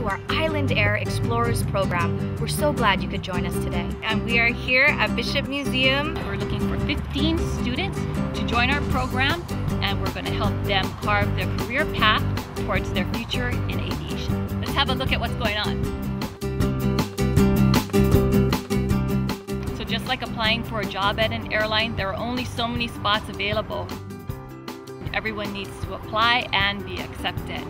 to our Island Air Explorers program. We're so glad you could join us today. And we are here at Bishop Museum. We're looking for 15 students to join our program and we're going to help them carve their career path towards their future in aviation. Let's have a look at what's going on. So just like applying for a job at an airline, there are only so many spots available. Everyone needs to apply and be accepted.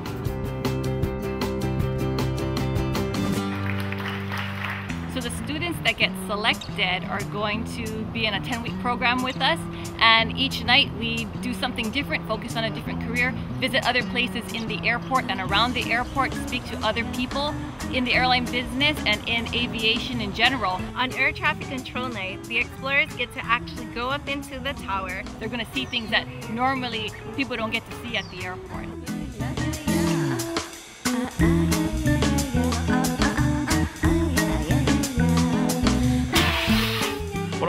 So the students that get selected are going to be in a 10-week program with us and each night we do something different, focus on a different career, visit other places in the airport and around the airport, speak to other people in the airline business and in aviation in general. On air traffic control night, the explorers get to actually go up into the tower. They're going to see things that normally people don't get to see at the airport.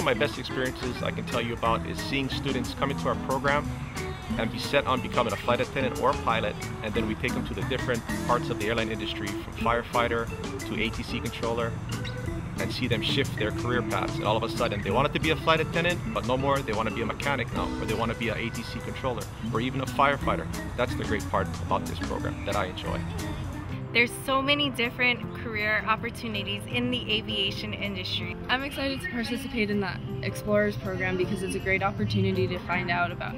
Of my best experiences I can tell you about is seeing students come into our program and be set on becoming a flight attendant or a pilot and then we take them to the different parts of the airline industry from firefighter to ATC controller and see them shift their career paths and all of a sudden they wanted to be a flight attendant but no more they want to be a mechanic now or they want to be an ATC controller or even a firefighter. That's the great part about this program that I enjoy. There's so many different career opportunities in the aviation industry. I'm excited to participate in that Explorers program because it's a great opportunity to find out about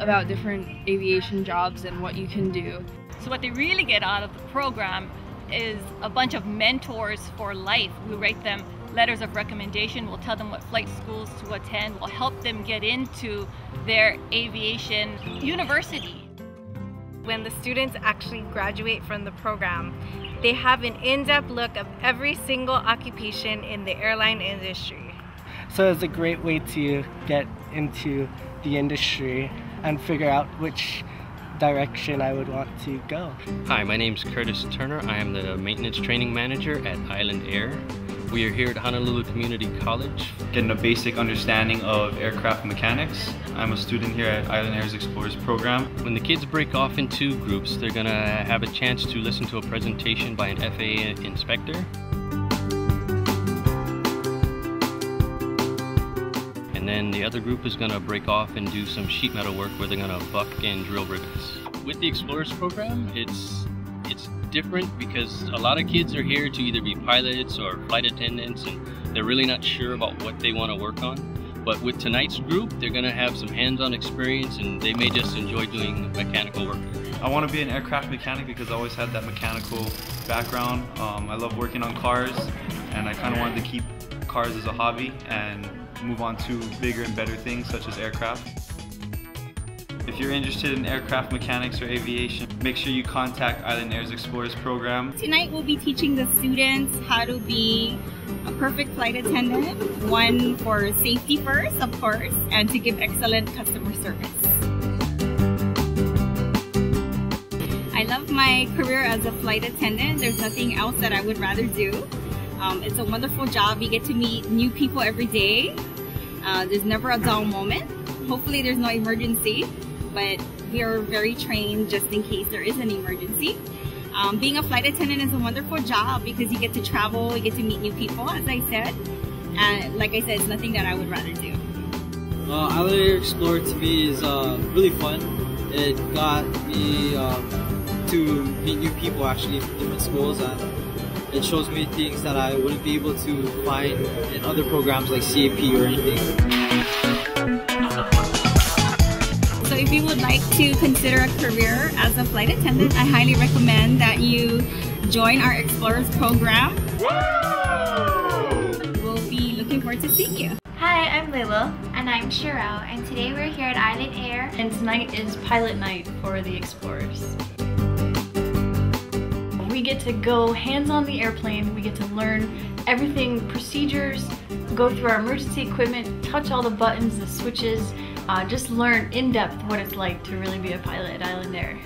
about different aviation jobs and what you can do. So what they really get out of the program is a bunch of mentors for life. We write them letters of recommendation, we'll tell them what flight schools to attend, we'll help them get into their aviation university when the students actually graduate from the program, they have an in-depth look of every single occupation in the airline industry. So it's a great way to get into the industry and figure out which direction I would want to go. Hi, my name is Curtis Turner. I am the maintenance training manager at Island Air. We are here at Honolulu Community College. Getting a basic understanding of aircraft mechanics. I'm a student here at Island Air's Explorers program. When the kids break off in two groups, they're going to have a chance to listen to a presentation by an FAA inspector. And then the other group is going to break off and do some sheet metal work where they're going to buck and drill rivets. With the Explorers program, it's it's different because a lot of kids are here to either be pilots or flight attendants and they're really not sure about what they want to work on. But with tonight's group, they're going to have some hands-on experience and they may just enjoy doing mechanical work. I want to be an aircraft mechanic because I always had that mechanical background. Um, I love working on cars and I kind of wanted to keep cars as a hobby and move on to bigger and better things such as aircraft. If you're interested in aircraft mechanics or aviation, make sure you contact Island Air's Explorers program. Tonight we'll be teaching the students how to be a perfect flight attendant, one for safety first, of course, and to give excellent customer service. I love my career as a flight attendant. There's nothing else that I would rather do. Um, it's a wonderful job. You get to meet new people every day. Uh, there's never a dull moment. Hopefully there's no emergency but we are very trained just in case there is an emergency. Um, being a flight attendant is a wonderful job because you get to travel, you get to meet new people, as I said. And like I said, it's nothing that I would rather do. Uh, Air Explorer to me is uh, really fun. It got me um, to meet new people actually from different schools and it shows me things that I wouldn't be able to find in other programs like CAP or anything. So if you would like to consider a career as a flight attendant, I highly recommend that you join our Explorers program. We'll be looking forward to seeing you. Hi, I'm Layla. And I'm Cheryl, and today we're here at Island Air. And tonight is pilot night for the Explorers. We get to go hands on the airplane, we get to learn everything, procedures, go through our emergency equipment, touch all the buttons, the switches, uh, just learn in depth what it's like to really be a pilot at Island Air.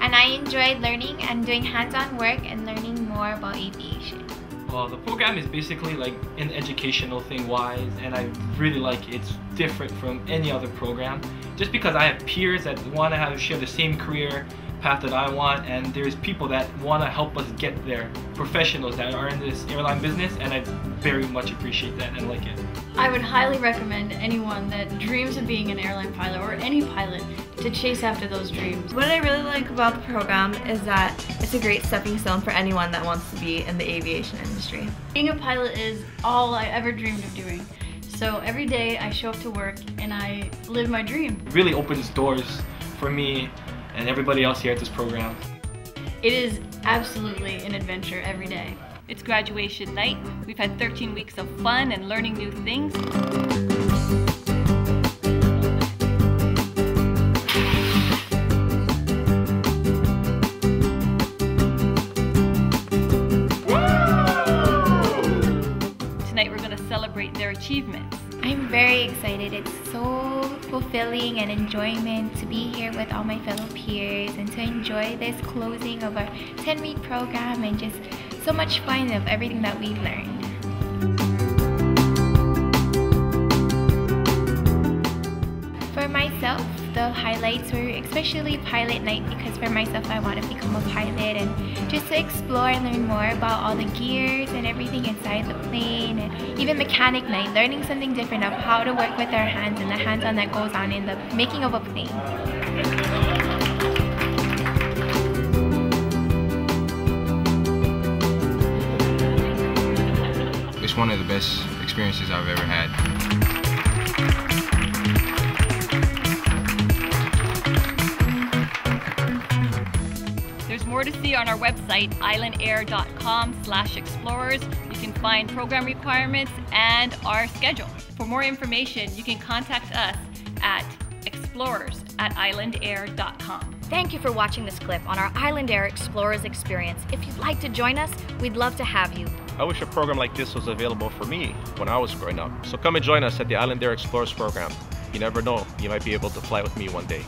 And I enjoyed learning and doing hands-on work and learning more about aviation. Well, the program is basically like an educational thing wise and I really like it. It's different from any other program. Just because I have peers that want to have share the same career path that I want and there's people that want to help us get there. Professionals that are in this airline business and I very much appreciate that and like it. I would highly recommend anyone that dreams of being an airline pilot or any pilot to chase after those dreams. What I really like about the program is that it's a great stepping stone for anyone that wants to be in the aviation industry. Being a pilot is all I ever dreamed of doing. So every day I show up to work and I live my dream. It really opens doors for me and everybody else here at this program. It is absolutely an adventure every day. It's graduation night. We've had 13 weeks of fun and learning new things. Tonight we're going to celebrate their achievements. I'm very excited. It's so fulfilling and enjoyment to be here with all my fellow peers and to enjoy this closing of our 10-week program and just so much fun of everything that we've learned. The highlights were especially pilot night because for myself I want to become a pilot and just to explore and learn more about all the gears and everything inside the plane and even mechanic night, learning something different of how to work with our hands and the hands-on that goes on in the making of a plane. It's one of the best experiences I've ever had. There's more to see on our website, islandair.com slash explorers. You can find program requirements and our schedule. For more information, you can contact us at explorers at islandair.com. Thank you for watching this clip on our Island Air Explorers experience. If you'd like to join us, we'd love to have you. I wish a program like this was available for me when I was growing up. So come and join us at the Island Air Explorers program. You never know, you might be able to fly with me one day.